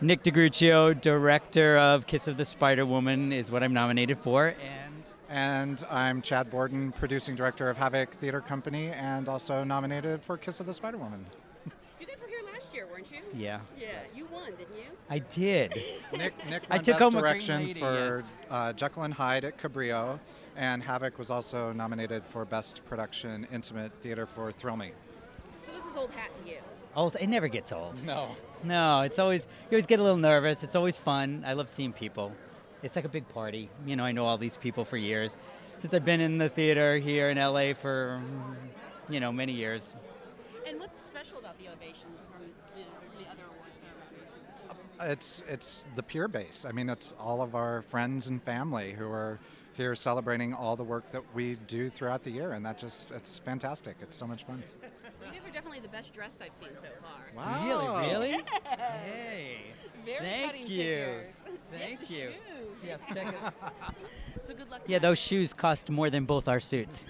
Nick DeGruccio, director of Kiss of the Spider Woman, is what I'm nominated for. And And I'm Chad Borden, producing director of Havoc Theater Company, and also nominated for Kiss of the Spider Woman. You guys were here last year, weren't you? yeah, Yeah, you won, didn't you? I did. Nick, Nick I took Best home direction Lady, for yes. uh, Jekyll and Hyde at Cabrillo, and Havoc was also nominated for Best Production Intimate Theater for Thrill Me. So this is old hat to you. Old, it never gets old. No. No, it's always you always get a little nervous. It's always fun. I love seeing people. It's like a big party. You know, I know all these people for years since I've been in the theater here in LA for you know many years. And what's special about the ovations from the, the other award celebrations? Uh, it's it's the peer base. I mean, it's all of our friends and family who are here celebrating all the work that we do throughout the year, and that just it's fantastic. It's so much fun. You guys are definitely the best dressed I've seen so far. so- Wow. Really, really? Hey, Very thank cutting you, figures. thank Yes, the you. shoes. Yes, check it. So good luck. Yeah, those shoes cost more than both our suits.